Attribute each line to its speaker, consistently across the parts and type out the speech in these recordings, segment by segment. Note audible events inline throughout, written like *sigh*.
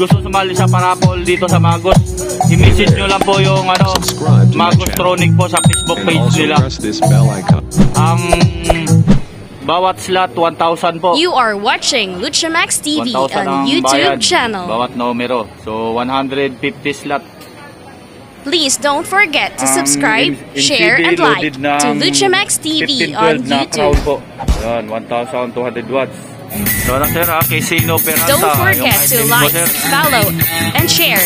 Speaker 1: gusto sumali sa parapol dito sa Magos, i-message nyo lang po yung ano,
Speaker 2: Subscribe to my
Speaker 1: Magos
Speaker 2: channel.
Speaker 1: Tronic po sa Facebook page nila. Ang bawat slot 1,000 po.
Speaker 3: You are watching Luchamax TV
Speaker 1: 1,000 ang
Speaker 3: on YouTube
Speaker 1: bayad,
Speaker 3: channel.
Speaker 1: Bawat numero. So 150 slot.
Speaker 3: Please don't forget to subscribe,
Speaker 1: in- in
Speaker 3: share,
Speaker 1: CD
Speaker 3: and like to Luchamax TV on
Speaker 1: 1512 na
Speaker 3: YouTube.
Speaker 1: po. Yan, 1,200 watts. Sir ha, Casino Peralta.
Speaker 3: Don't forget to like, follow, and share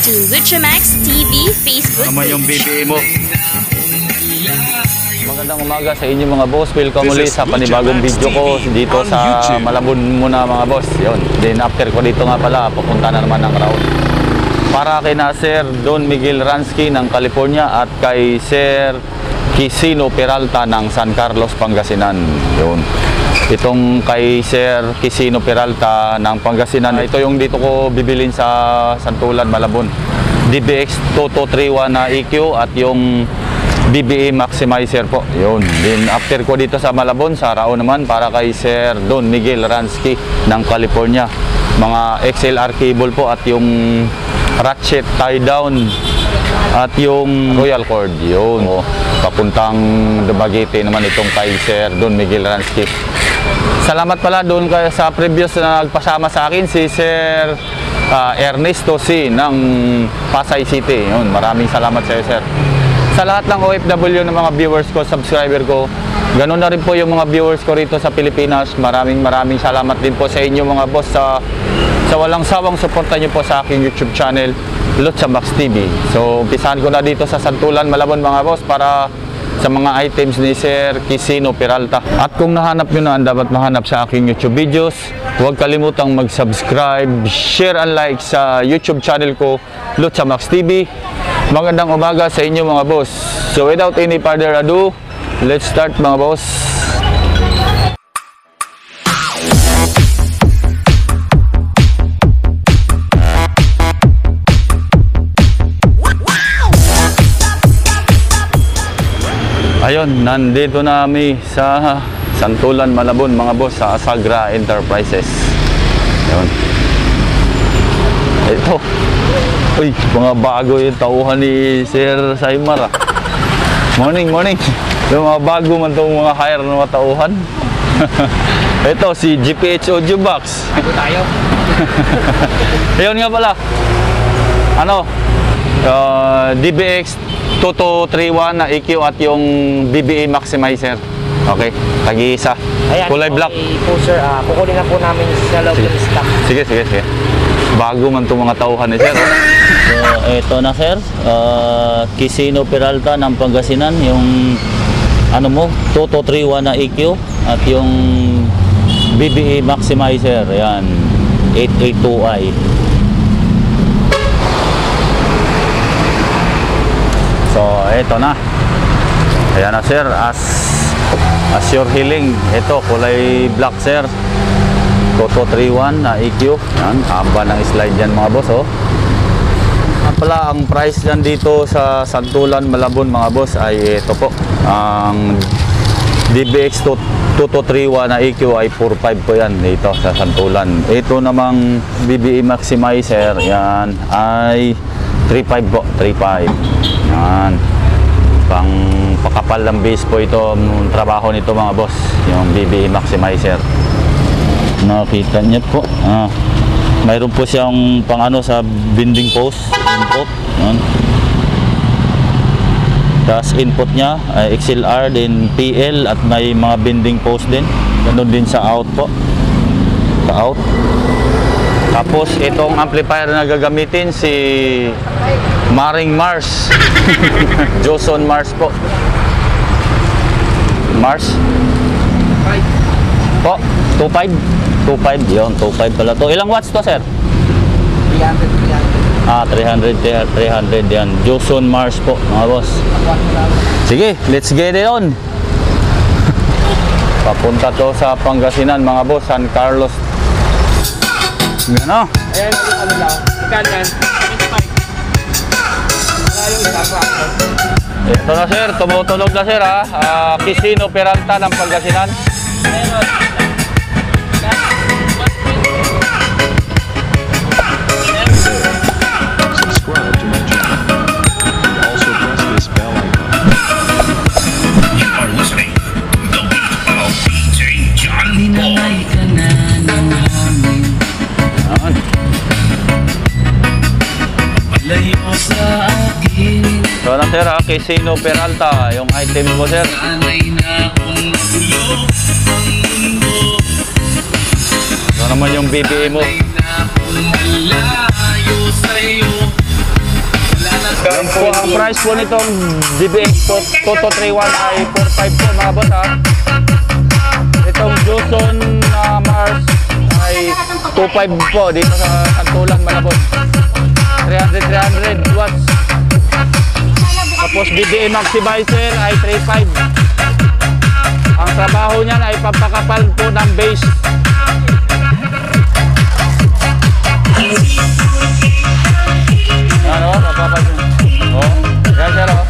Speaker 3: to Luchamax TV Facebook
Speaker 1: Naman yung. BBA mo.
Speaker 4: Magandang umaga sa inyo mga boss. Welcome ulit sa panibagong video ko dito sa. Malabon muna mga boss. Yun. Then after ko dito nga pala, pupunta na naman ng crowd. Para kay na Sir Don Miguel Ransky ng California at kay Sir Kisino Peralta ng San Carlos, Pangasinan. Yun. Itong kay Sir Kisino Peralta ng Pangasinan, ito yung dito ko bibilin sa Santulan, Malabon. DBX 2231 na EQ at yung BBA Maximizer po. Yun. Then after ko dito sa Malabon, sa Rao naman para kay Sir Don Miguel Ransky ng California. Mga XLR cable po at yung ratchet tie down at yung Royal Cord. Yun. O, papuntang Dumaguete naman itong kay Sir Don Miguel Ransky. Salamat pala doon kay sa previous na nagpasama sa akin si Sir ah, Ernesto C ng Pasay City. Yun, maraming salamat sa iyo, Sir. Sa lahat ng OFW ng mga viewers ko, subscriber ko, ganun na rin po yung mga viewers ko rito sa Pilipinas. Maraming maraming salamat din po sa inyo mga boss sa sa walang sawang suporta niyo po sa aking YouTube channel, Lucha Max TV. So, umpisahan ko na dito sa Santulan, Malabon mga boss para sa mga items ni Sir Kisino Peralta. At kung nahanap nyo na dapat mahanap sa aking YouTube videos, huwag kalimutang mag-subscribe, share and like sa YouTube channel ko, Lucha Max TV. Magandang umaga sa inyo mga boss. So without any further ado, let's start mga boss. Ayun, nandito na kami sa Santulan, Malabon, mga boss, sa Asagra Enterprises. Ayun. Ito. Uy, mga bago yung tauhan ni Sir Saimar ah. Morning, morning. Yung mga bago man itong mga hire ng mga tauhan. *laughs* Ito, si GPH Audio Box.
Speaker 5: Bago tayo. *laughs*
Speaker 4: Ayun nga pala. Ano? Uh, DBX 2231 na EQ at yung BBA Maximizer. Okay, tag-iisa.
Speaker 5: Ayan,
Speaker 4: Kulay black.
Speaker 5: Okay po sir, Ah, kukunin na po namin sa loob ng stock.
Speaker 4: Sige, sige, sige. Bago man itong mga tauhan ni Sir. oh.
Speaker 6: So, eto na sir, uh, Kisino Peralta ng Pangasinan, yung ano mo, Toto 31 na EQ at yung BBE Maximizer, yan, 882i.
Speaker 4: Eto na. Ayan na sir, as as your healing. Ito, kulay black sir. Toto 31 na EQ. Yan, haba ng slide yan mga boss oh. Nga pala, ang price yan dito sa Santulan, Malabon mga boss ay ito po. Ang DBX 2231 na EQ ay 45 po yan dito sa Santulan. Ito namang BBE Maximizer, yan ay 35 po, 35. Yan. Pang pakapal ng base po ito ang trabaho nito mga boss, yung BBE Maximizer.
Speaker 6: Nakita niyo po, ah, mayroon po siyang pang ano sa binding post, input, yan. Tapos input niya ay XLR din PL at may mga binding post din. Ganun din sa out po. Sa out.
Speaker 4: Tapos itong amplifier na gagamitin si Maring Mars. *laughs* Joson Mars po. Mars? Po, 25. 25, yun, 25 pala to. Ilang watts to, sir?
Speaker 5: 300, 300.
Speaker 4: Ah, 300, 300 yan. Joson Mars po, mga boss. Sige, let's get it on. *laughs* Papunta to sa Pangasinan, mga boss. San Carlos. Gano?
Speaker 5: Ayan, ano lang. Ikan yan. 25. Tayo, isama.
Speaker 4: Ito na sir, tumutunog na sir ha. Ah, Kisino Peralta ng Pangasinan. Casino Peralta, yung item mo sir. Ito naman yung BBA mo. Yung po, ang price po nitong DBX to- Toto 31 ay 4.5 po mga boss ha. Itong Joson na Mars ay 2.5 po dito sa Santulan Malabon. 300 300 watts. Tapos BBA Maximizer ay 3.5. Ang trabaho niyan ay pampakapal po ng base. Ano, papapal niyo. Oh, yan sir oh.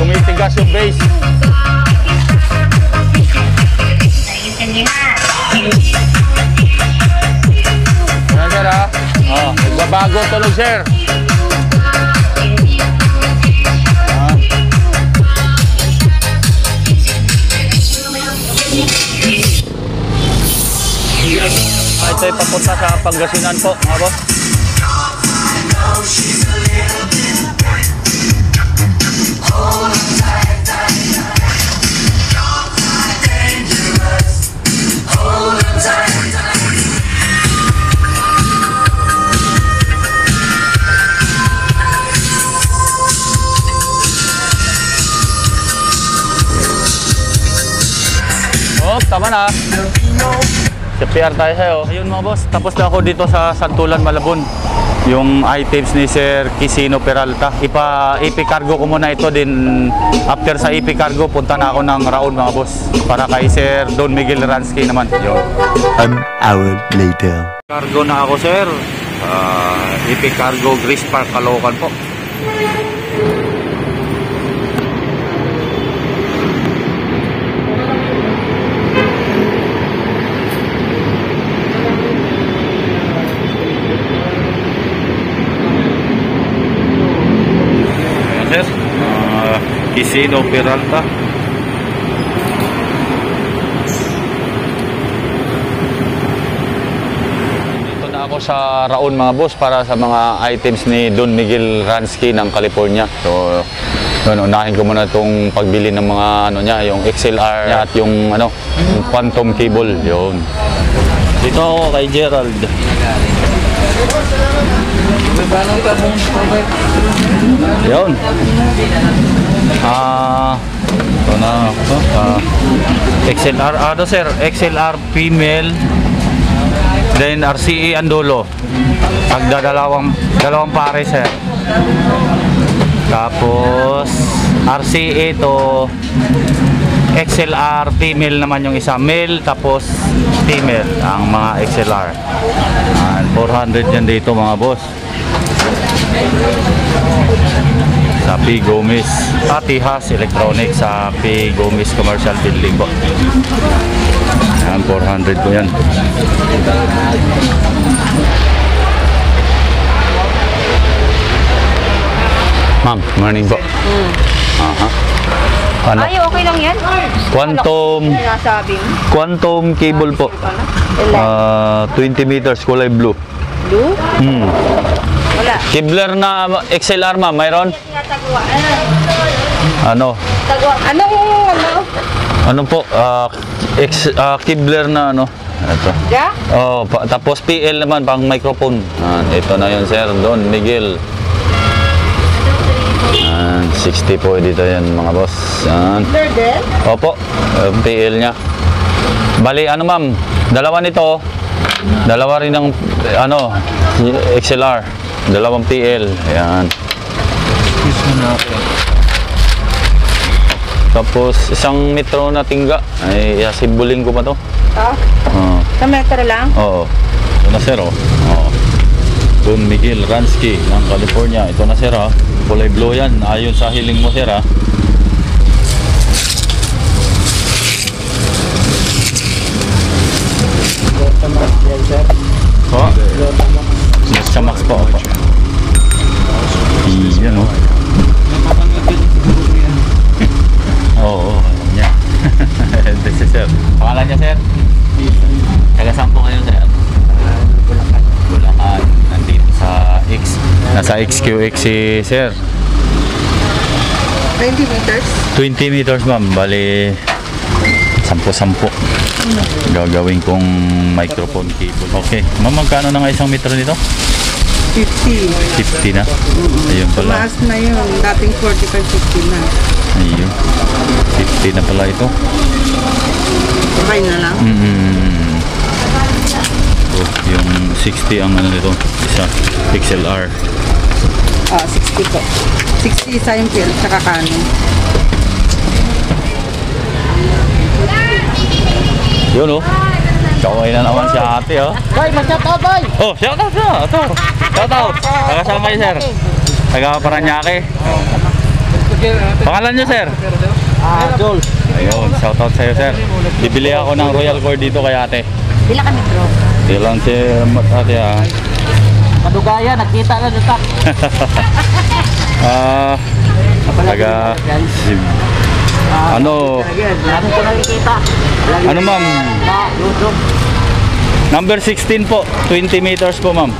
Speaker 4: Tumitigas yung base. Yan sir ah. Oh, nagbabago tunog sir. Ito ay papunta sa Pangasinan po, mga boss. Oh, tama na. Sa PR tayo sa'yo. Ayun mga boss, tapos na ako dito sa Santulan, Malabon. Yung items ni Sir Kisino Peralta. Ipa, ipi-cargo ko muna ito din. After sa ipi-cargo, punta na ako ng Raon mga boss. Para kay Sir Don Miguel Ransky naman. Yun.
Speaker 2: An hour later.
Speaker 4: Cargo na ako sir. Uh, ipi-cargo Grace Park, Caloocan po. Kisino Peralta. Dito na ako sa Raon mga boss para sa mga items ni Don Miguel Ransky ng California. So, yun, unahin ko muna itong pagbili ng mga ano niya, yung XLR niya at yung ano, yung quantum cable, yun.
Speaker 6: Dito ako kay Gerald.
Speaker 4: Yun. Ah, ito na ako. Ah, XLR, ano sir? XLR female. Then RCE ang dulo. Pagda dalawang, pare sir. Tapos RCE to XLR female naman yung isa male tapos female ang mga XLR. Ah, 400 yan dito mga boss sa P. Gomez Atihas Electronics sa P. Gomez Commercial Building po yan 400 po yan Ma'am, morning po. Aha. Ano?
Speaker 7: Ay, okay lang yan.
Speaker 4: Quantum
Speaker 7: mo.
Speaker 4: Quantum cable po. Ah, 20 meters kulay blue.
Speaker 7: Blue?
Speaker 4: Hmm. Kibler na XLR ma'am, mayroon? Ano?
Speaker 7: Anong, ano?
Speaker 4: Ano po? Ah, X, ah, Kibler na ano? Ito.
Speaker 7: Ja?
Speaker 4: Oh, pa- tapos PL naman pang microphone. Ah, ito na yun sir, Don Miguel. Yan, 60 po dito yan mga boss.
Speaker 7: Lordel?
Speaker 4: Opo, yung PL niya. Bali, ano ma'am, dalawa nito. Dalawa rin ng, ano, XLR. Dalawang PL. Ayan. Tapos, isang metro na tingga. Ay, sibuling ko pa to.
Speaker 7: Ah,
Speaker 4: Oo.
Speaker 7: sa metro lang?
Speaker 4: Oo. Ito na sir, oh. Oo. Don Miguel Ransky ng California. Ito na sir, ha. Kulay blue yan. Ayon sa hiling mo sir, ha. Po? Yes, sa Max po. Opo. XQX si Sir.
Speaker 8: 20 meters.
Speaker 4: 20 meters ma'am, bali 10-10 gagawin kong microphone cable. Okay, ma'am magkano na nga isang metro nito?
Speaker 8: 50.
Speaker 4: 50 na. Ayun pala.
Speaker 8: Tumaas na yun. Dating 45, 50 na.
Speaker 4: Ayun. 50 na pala ito.
Speaker 8: Okay na lang.
Speaker 4: Mm. So, yung 60 ang ano nito, isa XLR.
Speaker 8: Ah, 60 po. 60 isa yung pill, tsaka kanin.
Speaker 4: Yun oh. Kaway na naman si ate oh.
Speaker 8: Boy, mag-shout out, boy!
Speaker 4: Oh, shout out siya. Ito. Shout out. Nakasama kayo sir. Taga Paranaque. Oh. Pangalan niyo sir?
Speaker 8: Ah, Joel.
Speaker 4: Ayun, shout out sa'yo sir. Bibili ako ng Royal Cord dito kay ate.
Speaker 7: Bila kami bro.
Speaker 4: Hindi lang si ate ah.
Speaker 8: Kadugaya, nakita na dito. *laughs*
Speaker 4: Ah, taga si, ano,
Speaker 8: Ano ko nakikita?
Speaker 4: ano ma'am?
Speaker 8: Ah.
Speaker 4: Number 16 po, 20 meters po ma'am.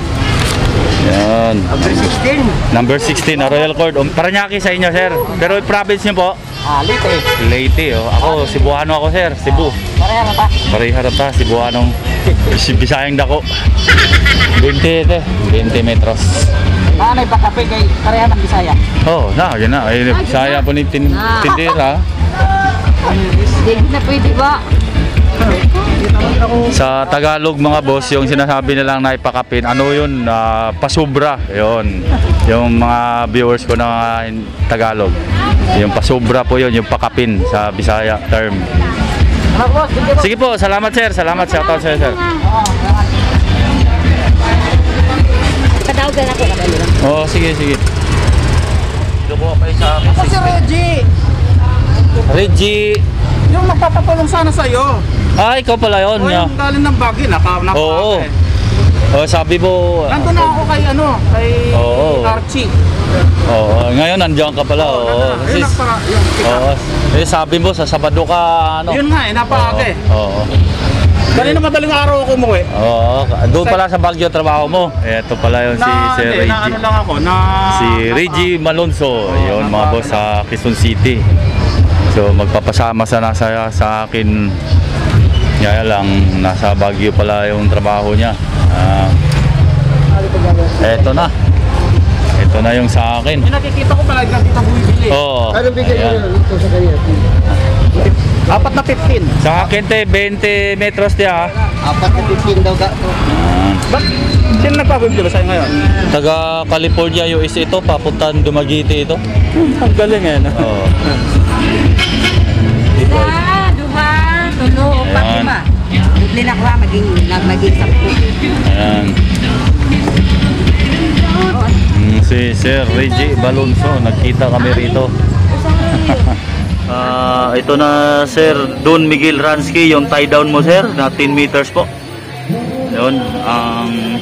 Speaker 4: Yan.
Speaker 8: Number 16.
Speaker 4: Number 16 na Royal Cord. Um, Paranaque sa inyo sir. Pero province niyo po?
Speaker 8: Ah, lite.
Speaker 4: Leyte oh. Ako, Cebuano ako sir. Cebu.
Speaker 8: Pareha na ta.
Speaker 4: Pareha na ta, Cebuanong si Bisayang dako. 20 ito, 20 metros.
Speaker 8: Nanay pa kape kay pareha ng Bisaya.
Speaker 4: Oh, na, yun na. Ay, Bisaya po ni tin tindera.
Speaker 7: Hindi na pwede ba?
Speaker 4: Sa Tagalog mga boss, yung sinasabi nilang na ipakapin, ano yun, na pasubra. Yun. Yung mga viewers ko na Tagalog. Yung pasubra po yun, yung pakapin sa Bisaya term. Sige po, salamat sir. Salamat sa out sir, sir.
Speaker 7: Patawagan ako na lang.
Speaker 4: Oh, sige, sige. Po kayo sa akin.
Speaker 8: Ako si Reggie.
Speaker 4: Reggie.
Speaker 5: Yung magpapapulong sana sa'yo.
Speaker 4: Ah, ikaw pala yun.
Speaker 5: O yung galing ng bagay, naka, naka
Speaker 4: Oo. Oh, sabi mo,
Speaker 5: Nandun na ako kay ano, kay
Speaker 4: Oo.
Speaker 5: Archie.
Speaker 4: Oo, ngayon nandiyan ka pala. Oo.
Speaker 5: Na.
Speaker 4: Kasi,
Speaker 5: Yun ang para, yung
Speaker 4: oo. Eh, sabi mo sa Sabado ka ano?
Speaker 5: Yun nga eh, napaaga eh.
Speaker 4: Oo.
Speaker 5: Kanina madaling araw ako umuwi.
Speaker 4: Oo. Doon pala sa Baguio trabaho mo. Ito pala yun si
Speaker 5: Na,
Speaker 4: Sir
Speaker 5: hindi, na ano
Speaker 4: Reggie.
Speaker 5: lang ako, na...
Speaker 4: Si Reggie Malonzo. Yun mga boss sa Quezon City. So magpapasama sana sa, sa akin. Kaya lang, nasa Baguio pala yung trabaho niya. Ah, eto na. Ito na yung sa akin.
Speaker 5: Yung nakikita ko pala, dito bumibili.
Speaker 4: Oo.
Speaker 8: Ano bigay
Speaker 4: Ayan.
Speaker 8: niyo dito sa kanya?
Speaker 5: Apat na 15.
Speaker 4: Sa akin te, 20 metros tiya.
Speaker 8: Apat na 15 daw ka.
Speaker 5: Ba't sino nagpapabili sa'yo ngayon?
Speaker 4: Taga California, US ito, papuntan Dumaguete ito.
Speaker 5: Ang galing eh. no?
Speaker 4: Oo. *laughs*
Speaker 7: Duha, duha, tulo, upat,
Speaker 4: Ayan.
Speaker 7: lima. Bibili na ko ha, maging, maging sampu.
Speaker 4: Si Sir Reggie Balonso, nagkita kami rito. *laughs* Ah, ito na Sir Don Miguel Ransky, yung tie down mo Sir, na 10 meters po. Yun, ang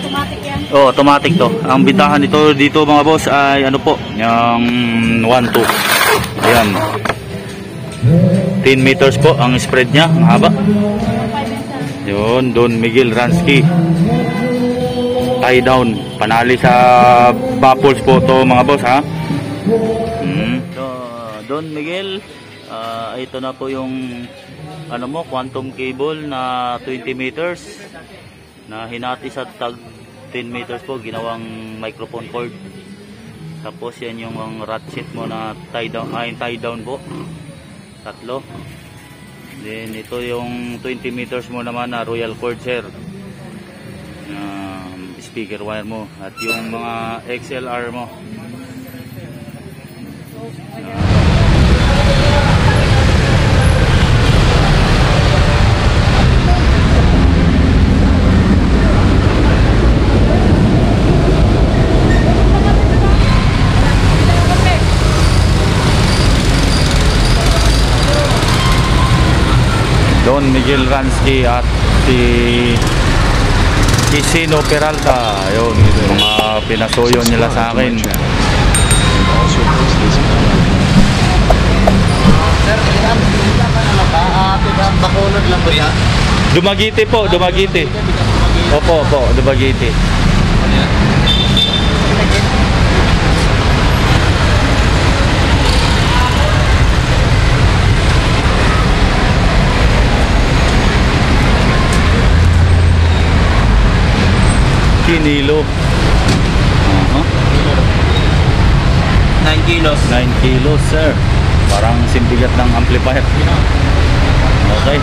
Speaker 4: Oh, automatic to. Ang bitahan nito dito mga boss ay ano po, yung 1 2. Ayan. 10 meters po ang spread niya, ang haba. Yun, Don Miguel Ransky. Tie down. Panali sa Baffles po to mga boss ha. Hmm. So, Don Miguel, ah, ito na po yung ano mo, quantum cable na 20 meters na hinati sa tag 10 meters po, ginawang microphone cord. Tapos yan yung ang ratchet mo na tie down, ay tie down po. Tatlo. Then ito yung 20 meters mo naman na royal cord sir. Speaker wire mo at yung mga XLR mo. Don Miguel Ransky at si Isino Peralta. Yun, yung mga pinasuyo nila sa akin.
Speaker 8: Bakulod lang ba yan?
Speaker 4: Dumagiti po, Dumagiti. Opo, opo, Dumagiti. Chinilo. Uh-huh.
Speaker 5: 9 kilos.
Speaker 4: 9 kilos, sir. Parang simbigat ng amplifier. Okay.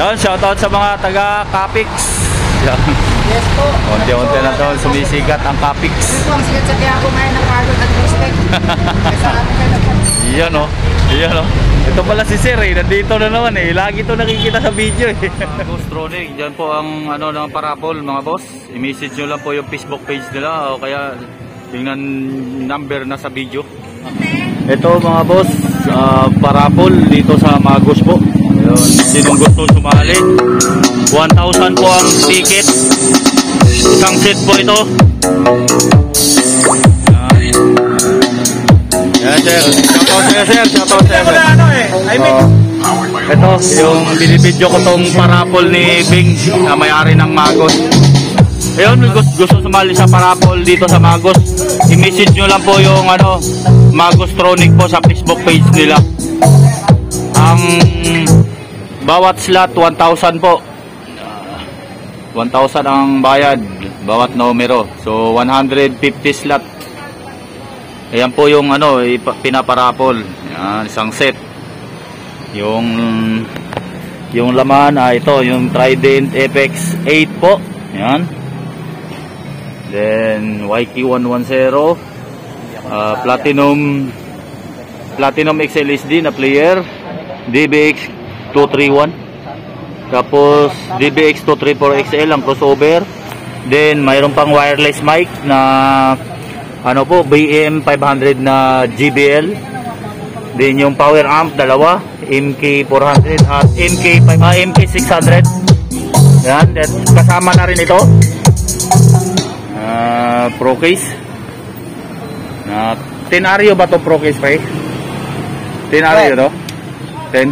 Speaker 4: Yan, shoutout sa mga taga Capix.
Speaker 8: Yes po.
Speaker 4: Unti-unti na to, sumisikat ang Capix.
Speaker 8: Ito ang sikat sa kaya kumain ng pagod *laughs* at na
Speaker 4: Yan o. Yan o. Ito pala si Sir eh. Nandito na naman eh. Lagi to nakikita sa video eh. Boss Tronic, dyan po ang ano ng parapol mga boss. I-message nyo lang po yung Facebook page nila o kaya tingnan number na sa video. Ito mga boss, ah, parapol dito sa Magos po. Ayun, sinong gusto sumali. 1,000 po ang ticket. Isang set po ito. Yan sir. Shoutout sir sir. Shoutout sir. sir.
Speaker 5: ano eh. I mean.
Speaker 4: Ito, yung binibidyo ko tong parapol ni Bing na may-ari ng Magos. Ayun, gusto, gusto sumali sa parapol dito sa Magos. I-message nyo lang po yung ano, Magos Tronic po sa Facebook page nila. Ang bawat slot 1,000 po. Ah, 1,000 ang bayad bawat numero. So 150 slot. Ayan po yung ano, pinaparapol. Yan, isang set. Yung yung laman ah ito, yung Trident FX 8 po. Yan. Then YQ110 ah, Platinum Platinum XLSD na player DBX 231 tapos DBX 234 XL ang crossover then mayroon pang wireless mic na ano po BM 500 na GBL Then yung power amp dalawa, MK400 at MK ah, MK600. Yan, at kasama na rin ito. Ah, Pro case. Na Tenario ba to Pro case pa eh? Tenario to? 10.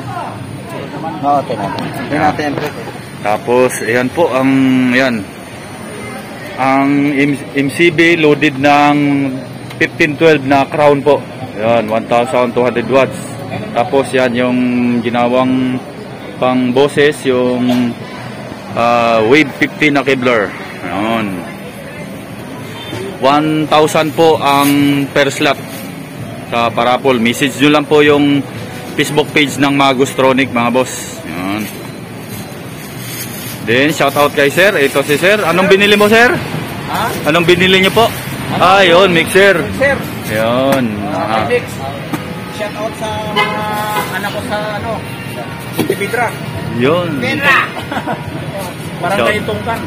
Speaker 5: Oo, tinatin. Tinatin.
Speaker 4: Tapos ayan po ang yan. Ang MCB loaded ng 1512 na crown po. Yan 1200 watts. Tapos yan yung ginawang pang boses yung ah, Wave 50 na Kevlar. Yan. 1,000 po ang per slot sa parapol. Message nyo lang po yung Facebook page ng Magustronic mga boss. Yan. Then, shout out kay sir. Ito si sir. Anong binili mo, sir?
Speaker 5: Ha?
Speaker 4: Anong binili niyo po? Ah, yun, mixer.
Speaker 5: Sir,
Speaker 4: Yun.
Speaker 5: uh,
Speaker 4: Ah.
Speaker 5: Alex, shout out sa mga anak ko sa ano, Tibidra.
Speaker 4: Yun.
Speaker 5: Parang
Speaker 4: Shout-
Speaker 5: kayo tungkan.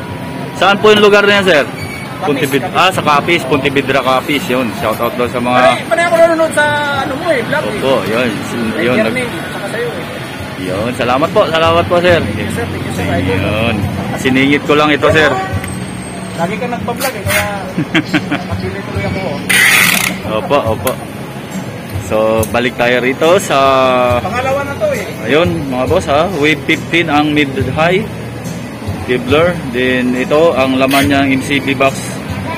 Speaker 4: Saan po yung lugar na yan, sir?
Speaker 5: Capiz,
Speaker 4: Puntibid
Speaker 5: Capiz.
Speaker 4: ah, sa Capiz, Puntibidra Capiz. Yun, shout out daw sa mga...
Speaker 5: Pare, pare ako nanonood sa ano mo eh, vlog eh.
Speaker 4: Opo, yun.
Speaker 5: Kay
Speaker 4: Yun, yun, salamat po, salamat po, sir.
Speaker 5: Thank you sir, thank you sir.
Speaker 4: Yun. Siningit ko lang ito, sir.
Speaker 5: Lagi ka nagpa-vlog eh, kaya *laughs* napili tuloy ako. oh.
Speaker 4: Opo, opo. So, balik tayo rito sa...
Speaker 5: Pangalawa na to eh.
Speaker 4: Ayun, mga boss ha. Wave 15 ang mid-high. Kevlar. Then, ito, ang laman niyang MCB box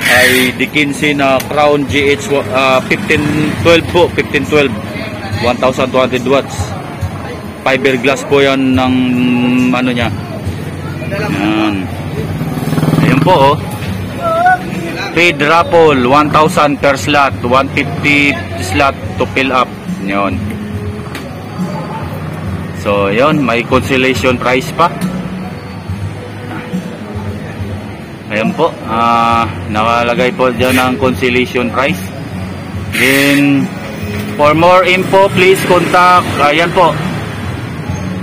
Speaker 4: ay D15 na Crown GH ah, 1512 po. 1512. 1,200 watts. Fiberglass po yan ng ano niya. Yan. Ayun po oh. Paid raffle 1,000 per slot 150 slot to fill up yun so yun may consolation prize pa ayun po ah nakalagay po dyan ang consolation prize then for more info please contact ayan po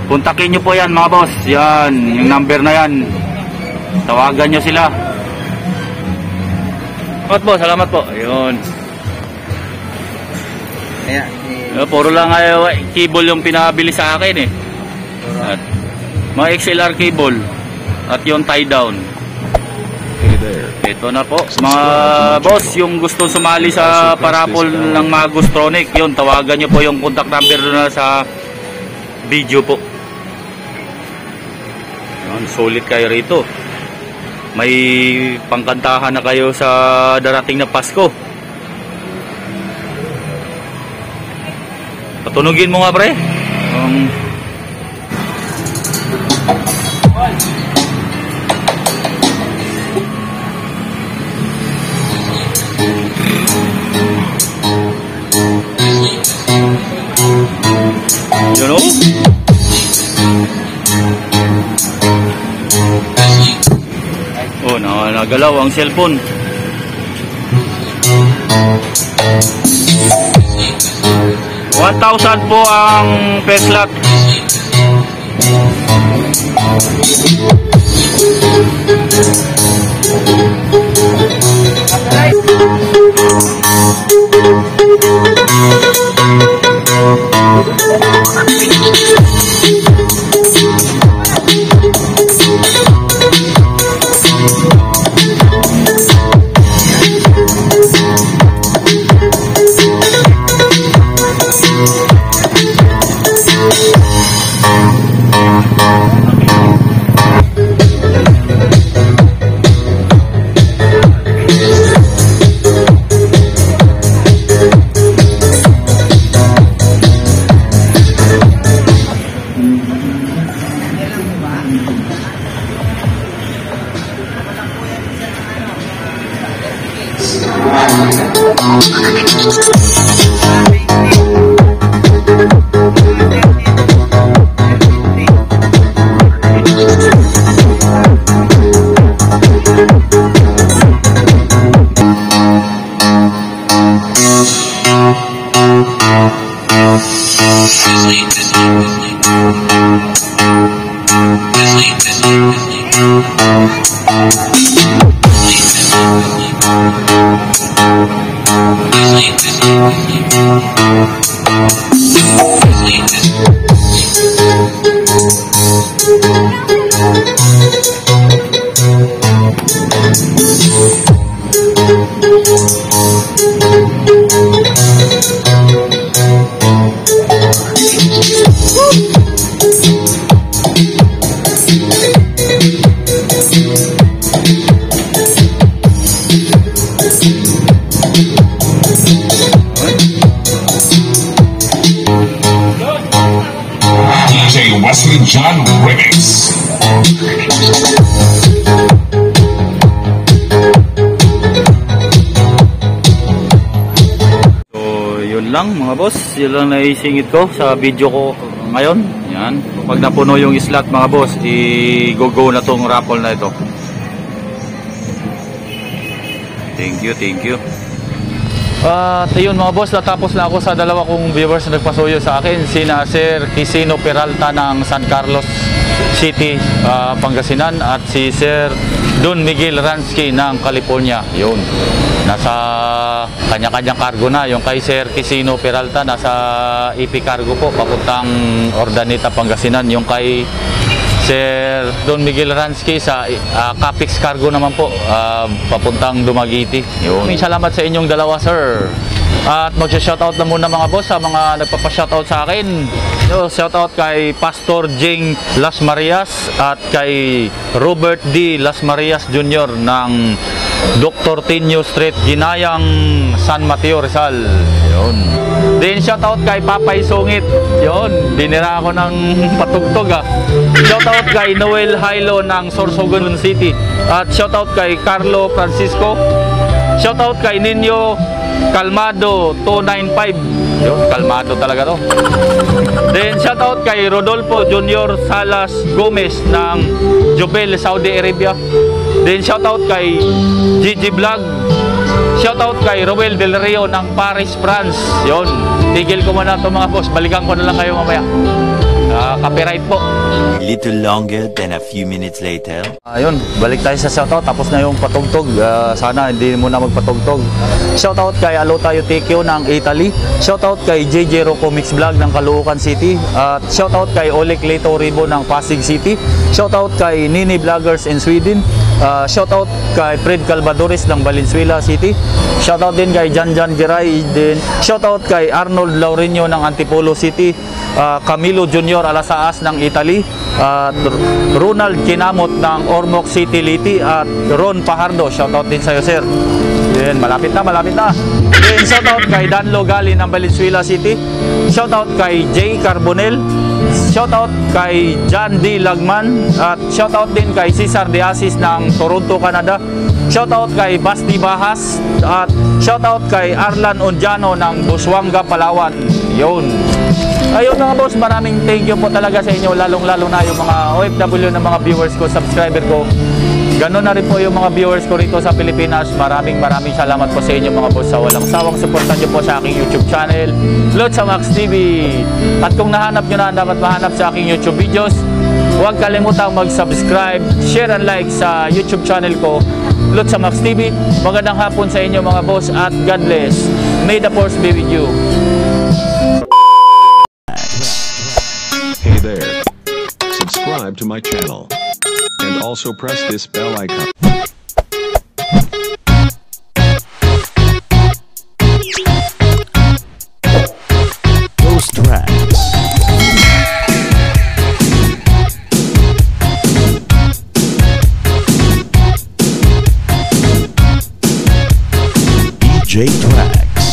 Speaker 4: kontakin nyo po yan mga boss yan yung number na yan tawagan nyo sila Salamat po, salamat po. Ayun.
Speaker 5: Ayan.
Speaker 4: Uh, puro lang ay cable yung pinabili sa akin eh. At mga XLR cable at yung tie down. Ito na po. Mga boss, yung gusto sumali sa parapol ng mga Gustronic, yun, tawagan nyo po yung contact number na sa video po. Yun, sulit kayo rito. May pangkantahan na kayo sa darating na Pasko. Patunugin mo nga pre. Um,
Speaker 1: Yun, nagalaw ang cellphone. One thousand po ang first lot.
Speaker 9: Oh, oh, oh, oh, oh, John Remix.
Speaker 1: So, yun lang mga boss. Yun lang naisingit ko sa video ko ngayon. Yan. Pag napuno yung slot mga boss, i-go-go na tong raffle na ito. Thank you, thank you.
Speaker 4: At ayun mga boss, natapos na ako sa dalawa kong viewers na nagpasuyo sa akin. Sina Sir Quisino Peralta ng San Carlos City, ah, Pangasinan at si Sir Don Miguel Ransky ng California. Yun. Nasa kanya-kanyang cargo na. Yung kay Sir Quisino Peralta, nasa EP cargo po, papuntang Ordaneta, Pangasinan. Yung kay Sir Don Miguel Ransky sa uh, Capix Cargo naman po, ah, papuntang Dumaguete. Yun. Salamat sa inyong dalawa, sir. At magsha-shoutout na muna mga boss sa mga nagpapa-shoutout sa akin. Yo, shoutout kay Pastor Jing Las Marias at kay Robert D. Las Marias Jr. ng Dr. Tinio Street, Ginayang San Mateo Rizal. Yun. Then shoutout kay Papay Sungit. Yun, dinira ako ng *laughs* patugtog ah. Shoutout kay Noel Hilo ng Sorsogon City. At shoutout kay Carlo Francisco. Shoutout kay Ninyo Calmado 295. Yun, kalmado talaga to. Then shoutout kay Rodolfo Junior Salas Gomez ng Jubel, Saudi Arabia. Then shoutout kay Gigi Vlog. Shoutout kay Roel Del Rio ng Paris, France. Yun. Tigil ko muna to mga boss. Balikan ko na lang kayo mamaya. Ah, copyright po.
Speaker 2: A little longer than a few minutes later.
Speaker 4: Ayun, balik tayo sa shoutout. Tapos na yung patugtog. Ah, sana hindi muna magpatugtog. Shoutout kay Alota Yutikyo ng Italy. Shoutout kay JJ Rocco Mix Vlog ng Caloocan City. At shoutout kay Oleg Leto Ribo ng Pasig City. Shoutout kay Nini Vloggers in Sweden. Ah, shoutout kay Fred Calvadores ng Valenzuela City. Shoutout din kay Janjan Giray. Din shoutout kay Arnold Laurenio ng Antipolo City. Ah, Camilo Junior Alasaas ng Italy. At Ronald Kinamot ng Ormoc City Liti. At Ron Pahardo. Shoutout din sa'yo sir. Then, malapit na, malapit na. Then, shoutout kay Dan Logali ng Valenzuela City. Shoutout kay Jay Carbonel. Shoutout kay John D. Lagman. At shoutout din kay Cesar De Asis ng Toronto, Canada. Shoutout kay Basti Bahas. At shoutout kay Arlan Onjano ng Buswanga, Palawan. Yun. Ayun mga boss, maraming thank you po talaga sa inyo, lalong-lalo na yung mga OFW na mga viewers ko, subscriber ko. Ganon na rin po yung mga viewers ko rito sa Pilipinas. Maraming maraming salamat po sa inyo mga boss sa walang sawang suportan nyo po sa aking YouTube channel, Lotsa Max TV. At kung nahanap nyo na dapat mahanap sa aking YouTube videos, huwag kalimutang mag-subscribe, share and like sa YouTube channel ko, Lotsa Max TV. Magandang hapon sa inyo mga boss at God bless. May the force be with you.
Speaker 10: Hey there. Subscribe to my channel. Also press this bell icon.
Speaker 2: Ghost Tracks. DJ Tracks.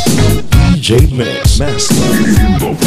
Speaker 2: DJ Mix Master.